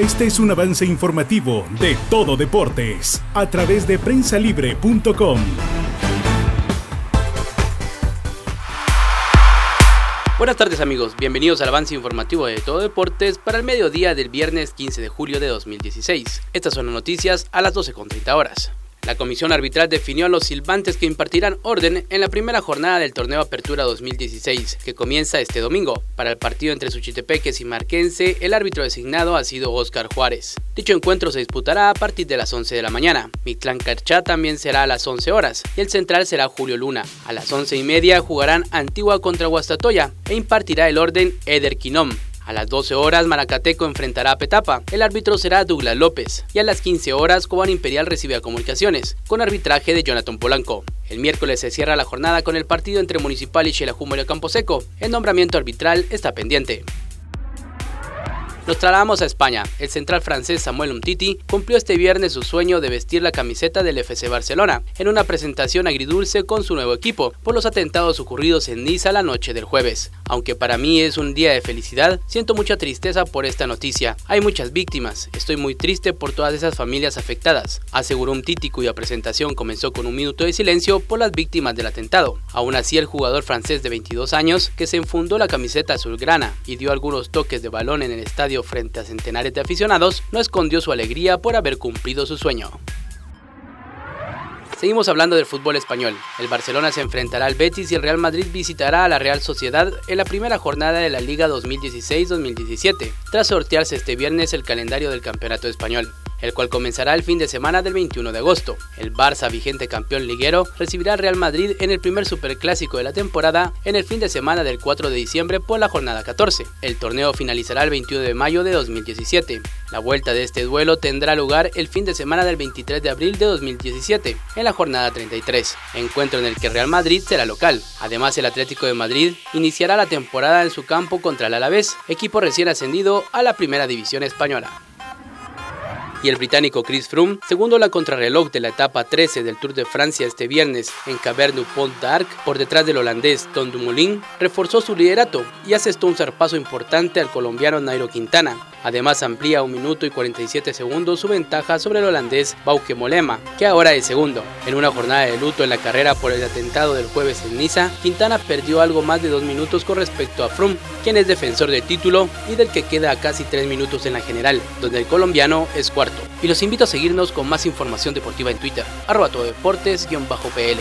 Este es un avance informativo de Todo Deportes a través de prensalibre.com. Buenas tardes amigos, bienvenidos al avance informativo de Todo Deportes para el mediodía del viernes 15 de julio de 2016. Estas son las noticias a las 12.30 horas. La comisión arbitral definió a los silbantes que impartirán orden en la primera jornada del torneo Apertura 2016, que comienza este domingo. Para el partido entre Suchitepeques y Marquense, el árbitro designado ha sido Óscar Juárez. Dicho encuentro se disputará a partir de las 11 de la mañana. Mictlán Carchá también será a las 11 horas y el central será Julio Luna. A las 11 y media jugarán Antigua contra Guastatoya e impartirá el orden Eder Quinom. A las 12 horas, Maracateco enfrentará a Petapa. El árbitro será Douglas López. Y a las 15 horas, Cobán Imperial recibe a Comunicaciones, con arbitraje de Jonathan Polanco. El miércoles se cierra la jornada con el partido entre Municipal y Xelajumo y Camposeco. El nombramiento arbitral está pendiente. Nos trasladamos a España. El central francés Samuel Umtiti cumplió este viernes su sueño de vestir la camiseta del FC Barcelona en una presentación agridulce con su nuevo equipo por los atentados ocurridos en Niza la noche del jueves. Aunque para mí es un día de felicidad, siento mucha tristeza por esta noticia. Hay muchas víctimas, estoy muy triste por todas esas familias afectadas, aseguró Umtiti cuya presentación comenzó con un minuto de silencio por las víctimas del atentado. Aún así, el jugador francés de 22 años, que se enfundó la camiseta azulgrana y dio algunos toques de balón en el estadio frente a centenares de aficionados, no escondió su alegría por haber cumplido su sueño. Seguimos hablando del fútbol español. El Barcelona se enfrentará al Betis y el Real Madrid visitará a la Real Sociedad en la primera jornada de la Liga 2016-2017, tras sortearse este viernes el calendario del Campeonato Español el cual comenzará el fin de semana del 21 de agosto. El Barça, vigente campeón liguero, recibirá al Real Madrid en el primer superclásico de la temporada en el fin de semana del 4 de diciembre por la jornada 14. El torneo finalizará el 21 de mayo de 2017. La vuelta de este duelo tendrá lugar el fin de semana del 23 de abril de 2017, en la jornada 33, encuentro en el que Real Madrid será local. Además, el Atlético de Madrid iniciará la temporada en su campo contra el Alavés, equipo recién ascendido a la primera división española y el británico Chris Froome, segundo la contrarreloj de la etapa 13 del Tour de Francia este viernes en Cabernet Pont d'Arc, por detrás del holandés Tom Dumoulin, reforzó su liderato y asestó un zarpazo importante al colombiano Nairo Quintana. Además amplía un minuto y 47 segundos su ventaja sobre el holandés Bauke Molema, que ahora es segundo. En una jornada de luto en la carrera por el atentado del jueves en Niza, Quintana perdió algo más de dos minutos con respecto a Froome, quien es defensor del título y del que queda a casi tres minutos en la general, donde el colombiano es cuarto. Y los invito a seguirnos con más información deportiva en Twitter, arroba tododeportes-pl.